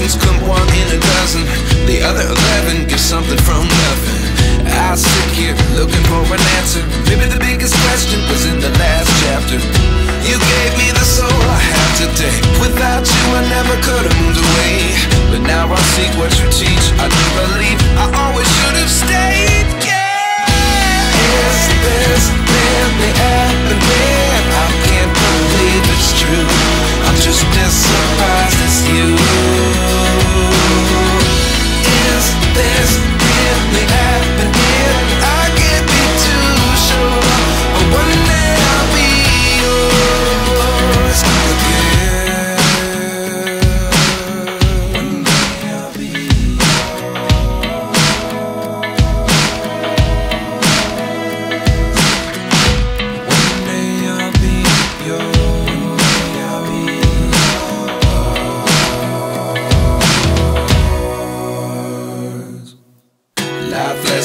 Lessons come one in a dozen. The other eleven get something from nothing. I sit here looking for an answer. Maybe the biggest question was in the last chapter. You gave me the soul I have today. Without you, I never could have